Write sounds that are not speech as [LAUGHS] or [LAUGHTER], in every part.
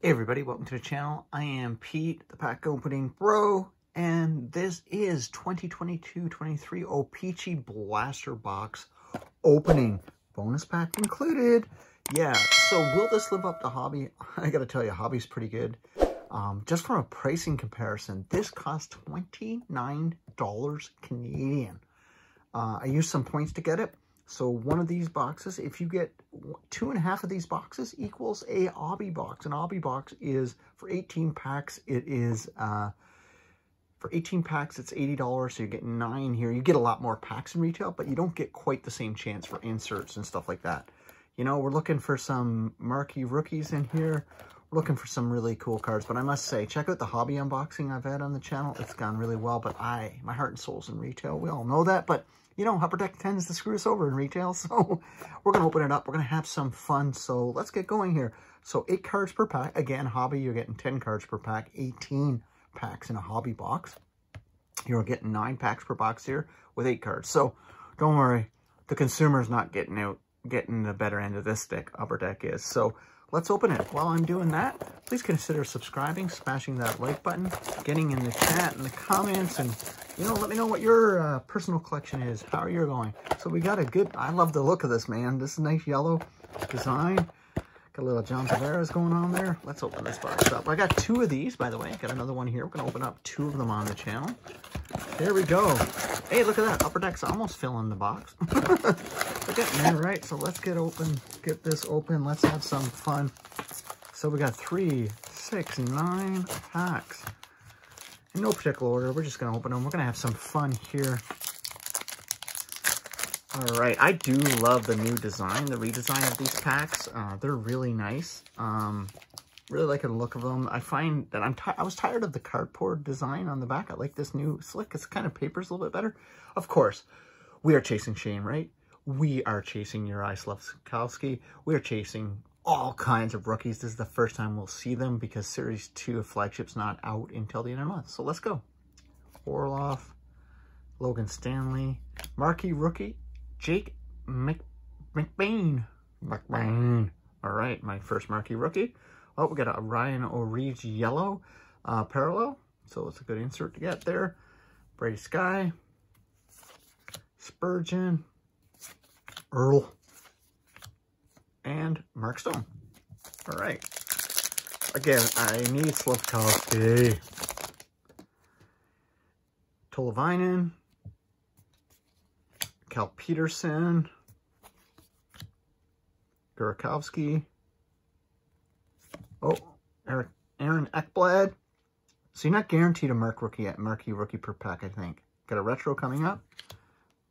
Hey everybody, welcome to the channel. I am Pete, the pack opening bro, and this is 2022-23 O-Pee-Chee Blaster Box opening. Bonus pack included. Yeah, so will this live up to Hobby? [LAUGHS] I gotta tell you, Hobby's pretty good. Um, just from a pricing comparison, this cost $29 Canadian. Uh, I used some points to get it. So one of these boxes, if you get two and a half of these boxes equals a hobby box. An hobby box is for 18 packs. It is, uh, for 18 packs, it's $80. So you get nine here. You get a lot more packs in retail, but you don't get quite the same chance for inserts and stuff like that. You know, we're looking for some marquee rookies in here. Looking for some really cool cards, but I must say, check out the hobby unboxing I've had on the channel. It's gone really well, but I, my heart and soul's in retail. We all know that, but you know, Upper Deck tends to screw us over in retail, [LAUGHS] so we're going to open it up. We're going to have some fun, so let's get going here. So eight cards per pack. Again, hobby, you're getting 10 cards per pack, 18 packs in a hobby box. You're getting nine packs per box here with eight cards. So don't worry, the consumer's not getting out, getting the better end of this stick, Upper Deck is. So let's open it. While I'm doing that, please consider subscribing, smashing that like button, getting in the chat and the comments, and, you know, let me know what your uh, personal collection is, how are you're going. So we got a good, I love the look of this, man. This is nice yellow design. Got a little John Tavares going on there. Let's open this box up. I got two of these, by the way. Got another one here. We're going to open up two of them on the channel. There we go. Hey, look at that. Upper Deck's almost filling the box. [LAUGHS] look at man, right? So let's get open, get this open. Let's have some fun. So we got three, six, nine packs. In no particular order, we're just going to open them. We're going to have some fun here. All right, I do love the new design, the redesign of these packs. Uh, they're really nice. Um, really liking the look of them. I find that I'm I was tired of the cardboard design on the back. I like this new slick. It's kind of papers a little bit better. Of course, we are chasing Shane, right? We are chasing Uri Slafkovsky. We are chasing all kinds of rookies. This is the first time we'll see them because Series 2 of Flagship's not out until the end of the month. So let's go. Orlov, Logan Stanley, Marquee Rookie, Jake Mc, McBain. McBain. All right, my first Marquee Rookie. Oh, we got a Ryan O'Reilly yellow uh, parallel. So it's a good insert to get there. Brady Sky, Spurgeon. Earl. And Mark Stone. All right. Again, I need Slafkovsky. Tolvanen. Cal Petersen, Burakovsky. Oh, Eric, Aaron Ekblad. So you're not guaranteed a Merc rookie at Marquee rookie per pack, I think. Got a retro coming up.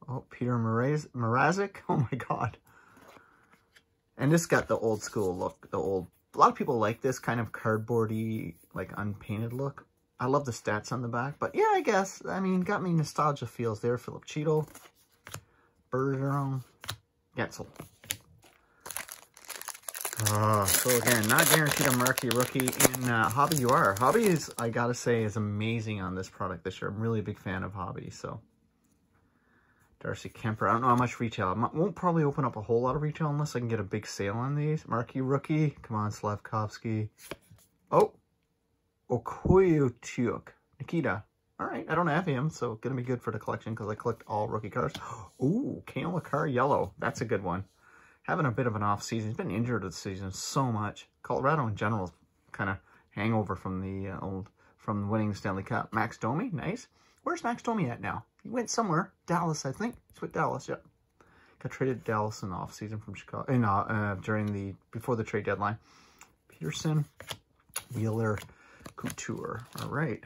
Oh, Peter Mraz Mrazek. [LAUGHS] Oh my god. And this got the old school look. The old. A lot of people like this kind of cardboardy, like unpainted look. I love the stats on the back, but yeah, I guess. I mean, got me nostalgia feels there. Filip Chytil, Bergeron, Guentzel. Uh, so again, not guaranteed a marquee rookie in uh, Hobby you are. Hobby is, I gotta say, is amazing on this product this year. I'm really a big fan of Hobby, so. Darcy Kuemper. I don't know how much retail. I won't probably open up a whole lot of retail unless I can get a big sale on these. Marquee rookie, come on, Slafkovsky. Oh, Okhotiuk, Nikita. All right, I don't have him, so gonna be good for the collection because I collect all rookie cards. [GASPS] Ooh, Cale Makar yellow. That's a good one having a bit of an off season. He's been injured this season so much. Colorado in general kind of hangover from the uh, old from winning the Stanley Cup. Max Domi, nice. Where's Max Domi at now? He went somewhere. Dallas, I think. He's with Dallas, yep. Got traded Dallas in the off season from Chicago. Uh, uh, during the before the trade deadline. Peterson, Wheeler, Couture. All right.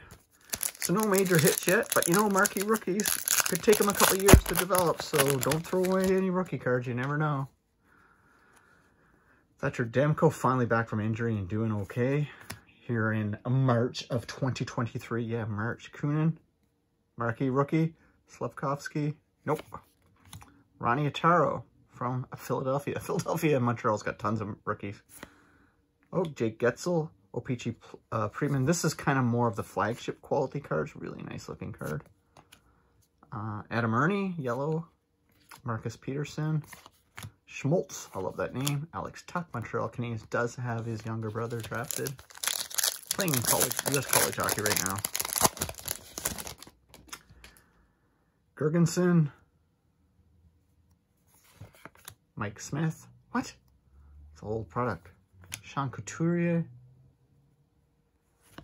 So no major hits yet, but you know, marquee rookies could take them a couple years to develop. So don't throw away any rookie cards. You never know. Thatcher Demko finally back from injury and doing okay here in March of 2023. Yeah, March. Kunin, Marquee Rookie, Slafkovsky. Nope. Ronnie Attard from Philadelphia. [LAUGHS] Philadelphia and Montreal's got tons of rookies. Oh, Jake Guentzel, O-Pee-Chee uh, Freeman. This is kind of more of the flagship quality cards. Really nice looking card. Uh, Adam Erne, yellow. Marcus Pettersson. Schmaltz, I love that name. Alex Tuch, Montreal Canadiens, does have his younger brother drafted. Playing college, U.S. college hockey right now. Girgensons. Mike Smith. What? It's an old product. Sean Couturier.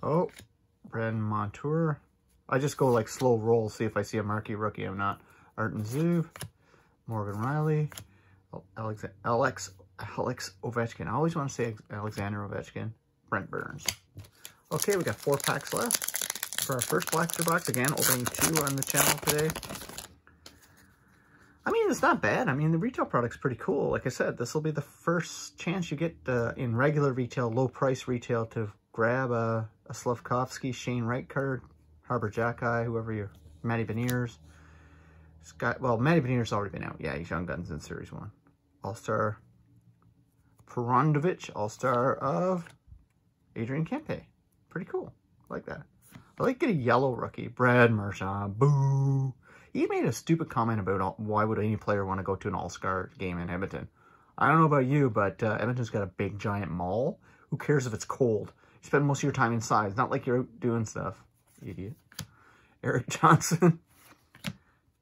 Oh, Brandon Montour. I just go like slow roll, see if I see a marquee rookie. I'm not. Artem Zub, Morgan Rielly, Alex, Alex, Alex Ovechkin. I always want to say Alexander Ovechkin. Brent Burns. Okay, we got four packs left for our first Blaster box. Again, opening two on the channel today. I mean, it's not bad. I mean, the retail product's pretty cool. Like I said, this will be the first chance you get uh, in regular retail, low price retail to grab a, a Slafkovsky, Shane Wright card, Arber Xhekaj, whoever you, Matty Beniers. Scott, well, Matty Beniers already been out. Yeah, he's Young Guns in Series 1. All-Star Perandovic, All-Star of Adrian Kempe. Pretty cool. I like that. I like get a yellow rookie. Brad Marchand. Boo. He made a stupid comment about why would any player want to go to an All-Star game in Edmonton. I don't know about you, but uh, Edmonton's got a big, giant mall. Who cares if it's cold? You spend most of your time inside. It's not like you're out doing stuff. Idiot. Eric [LAUGHS] Johnson.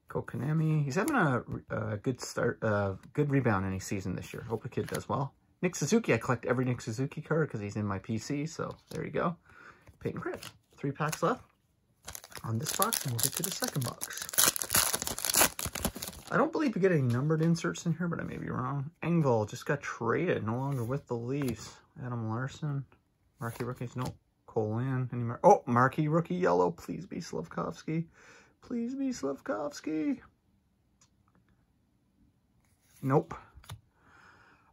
Kotkaniemi. He's having a, a good start, uh, good rebound any season this year. Hope the kid does well. Nick Suzuki. I collect every Nick Suzuki card because he's in my PC. So there you go. Peyton Crit. Three packs left on this box, and we'll get to the second box. I don't believe we get any numbered inserts in here, but I may be wrong. Engvall just got traded, no longer with the Leafs. Adam Larsson, Marquee rookies, nope. Cole in, any mar oh, Marquee rookie yellow, please be Slafkovsky. Please be Slafkovsky. Nope.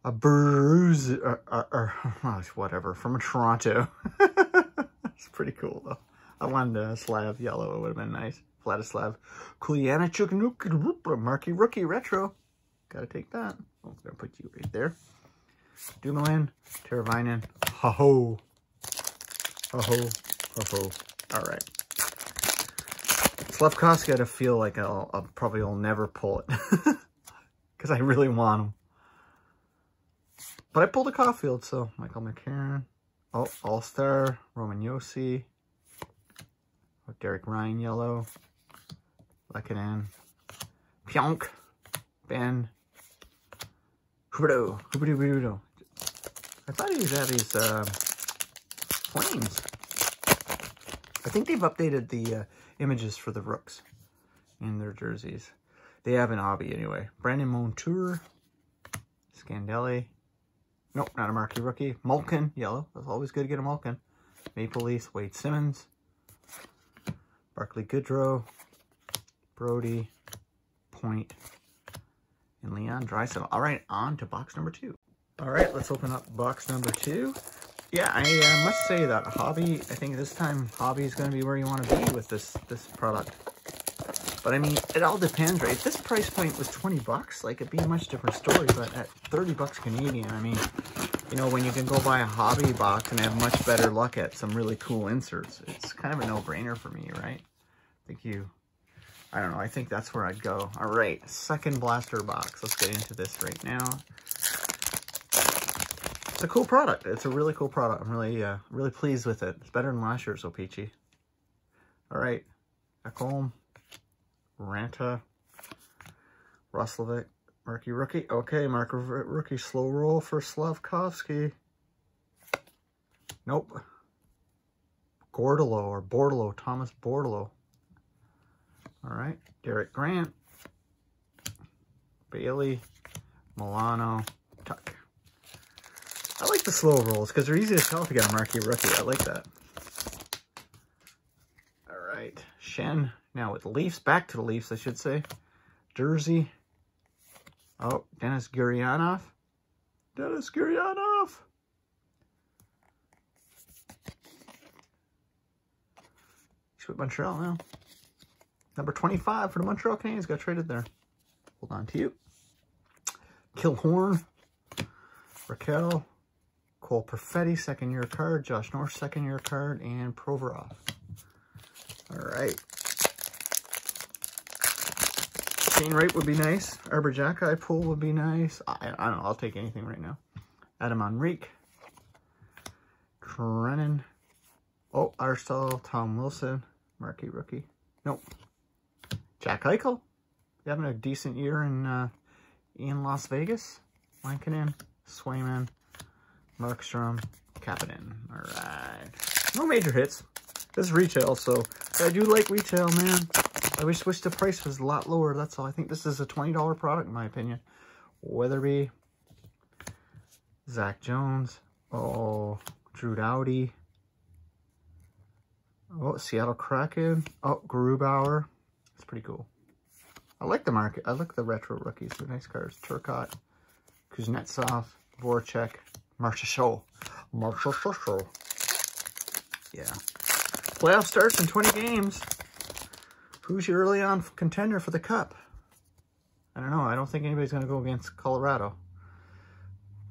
A bruise, or, or, or whatever, from Toronto. [LAUGHS] it's pretty cool, though. I wanted a Slav yellow. It would have been nice. Vladislav Kulianichuk, Marquee Rookie Retro. Gotta take that. Oh, I'm gonna put you right there. Dumoulin, Teravainen, ha-ho. Ha-ho, ha-ho. All right. Slafkovsky, I feel like I'll, I'll probably will never pull it. [LAUGHS] Because I really want him. But I pulled a Caufield, so Michael McCarron. Oh, All-Star, Roman Josi. Derek Ryan, yellow. Lekanen. Pionk. Ben. Huberdeau. Huberdeau, Huberdeau. I thought he was at his uh, Flames. I think they've updated the uh, images for the Rooks in their jerseys. They have an hobby anyway. Brandon Montour, Scandelli. Nope, not a marquee rookie. Malkin, yellow. That's always good to get a Malkin. Maple Leafs, Wade Simmonds. Barclay Goodrow. Brody. And Leon Draisaitl. All right, on to box number two. All right, let's open up box number two. Yeah, I uh, must say that hobby, I think this time hobby is going to be where you want to be with this this product. But I mean, it all depends, right? This price point was 20 bucks, like it'd be a much different story. But at 30 bucks Canadian, I mean, you know, when you can go buy a hobby box and have much better luck at some really cool inserts, it's kind of a no-brainer for me, right? I think you, I don't know, I think that's where I'd go. All right, second blaster box. Let's get into this right now a cool product. It's a really cool product. I'm really, uh, really pleased with it. It's better than last year's O-Pee-Chee. All right, Ekholm, Ranta, Roslovic, Marky Rookie. Okay, Marky Rookie, slow roll for Slafkovsky. Nope. Gordolo or Bordalo, Thomas Bordeleau. All right, Derek Grant, Bailey, Milano, Tuch. I like the slow rolls because they're easy to tell if you got a marquee rookie. I like that. All right. Schenn. Now with the Leafs. Back to the Leafs, I should say. Jersey. Oh, Dennis Gurianov. Dennis Gurianov. He's with Montreal now. Number 25 for the Montreal Canadiens got traded there. Hold on to you. Killorn. Rakell. Cole Perfetti, second year card. Josh North, second year card. And Provorov. All right. Shane Wright would be nice. Arber Xhekaj pull would be nice. I, I don't know. I'll take anything right now. Adam Henrique. Trennan. Oh, Arstal, Tom Wilson. Marquee rookie. Nope. Jack Eichel. Having a decent year in uh, in Las Vegas. Lankinen, Swayman, Markstrom, Kapanen. All right. No major hits. This is retail, so I do like retail, man. I wish, wish the price was a lot lower. That's all. I think this is a $20 product, in my opinion. Weatherby, Zach Jones, oh, Drew Doughty, oh, Seattle Kraken, oh, Grubauer. It's pretty cool. I like the market. I like the retro rookies. They're nice cards. Turcotte, Kuznetsov, Voracek, Marchessault. Marchessault. Yeah. Playoff starts in 20 games. Who's your early on contender for the Cup? I don't know. I don't think anybody's going to go against Colorado.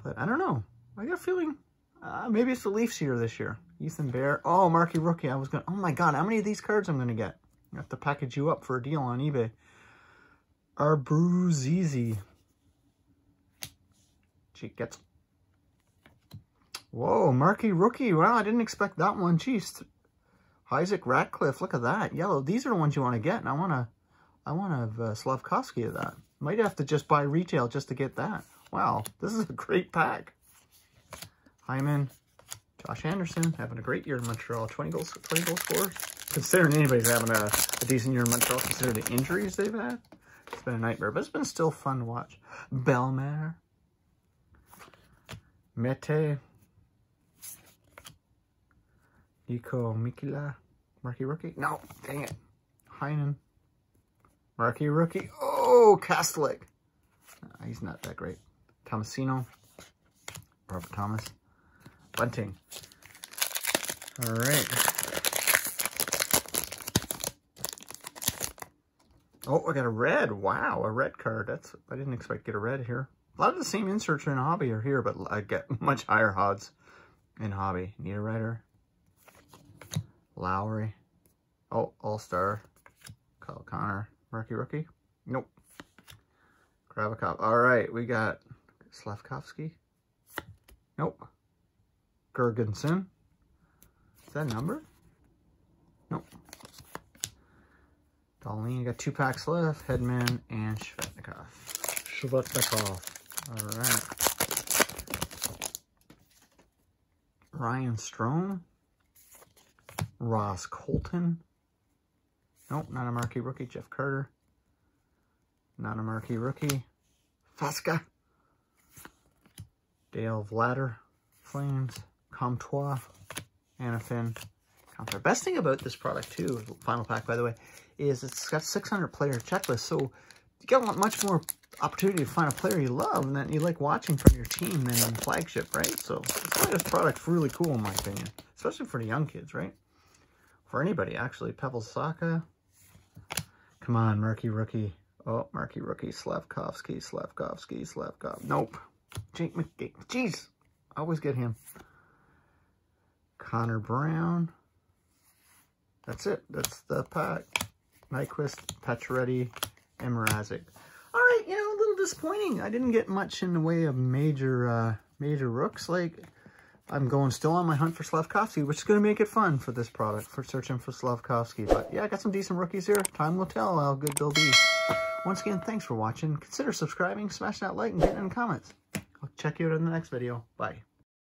But I don't know. I got a feeling uh, maybe it's the Leafs here this year. Ethan Bear. Oh, Marky Rookie. I was going to... Oh, my God. How many of these cards I'm going to get? I have to package you up for a deal on eBay. Arbruzizi. She gets... Whoa, Marky Rookie. Wow, I didn't expect that one. Jeez. Isaac Ratcliffe. Look at that. Yellow. These are the ones you want to get. And I want to... I want to have uh, Slafkovsky of that. Might have to just buy retail just to get that. Wow, this is a great pack. Hyman, Josh Anderson, having a great year in Montreal. 20 goals, 20 goals scores. Considering anybody's having a, a decent year in Montreal, consider the injuries they've had. It's been a nightmare, but it's been still fun to watch. Bellemare. Mete. Nico Mikkola. Marky Rookie. No, dang it. Heinen. Marky Rookie. Oh, Kastelic. Uh, he's not that great. Tomasino. Robert Thomas. Bunting. All right. Oh, I got a red. Wow, a red card. That's I didn't expect to get a red here. A lot of the same inserts in hobby are here, but I get [LAUGHS] much higher odds in hobby. Niederreiter. Lowry. Oh, All-Star. Kyle Connor. Rookie rookie. Nope. Gavrikov. All right, we got Slafkovsky. Nope. Girgensons. Is that number? Nope. Darlene, got two packs left. Hedman and Svechnikov. Svechnikov. All right. Ryan Strome. Ross Colton. Nope, not a marquee rookie. Jeff Carter. Not a marquee rookie. Fasca. Dale Vladar. Flames. Comtois. Anafin. Comtois. Best thing about this product, too, final pack, by the way, is it's got 600 player checklist. So you got a much more opportunity to find a player you love and that you like watching from your team than in flagship, right? So this product's really cool, in my opinion. Especially for the young kids, right? For anybody, actually. Pavel Saka. Come on, Murky Rookie. Oh, Murky Rookie. Slafkovsky, Slafkovsky, Slavkov. Nope. Jake McGee. Jeez. I always get him. Connor Brown. That's it. That's the pack. Nyquist, Pacioretty, and. All right, you know, a little disappointing. I didn't get much in the way of major uh, major rooks. Like, I'm going still on my hunt for Slafkovsky, which is going to make it fun for this product, for searching for Slafkovsky. But yeah, I got some decent rookies here. Time will tell how good they'll be. Once again, thanks for watching. Consider subscribing, smash that like, and getting in the comments. I'll check you out in the next video. Bye.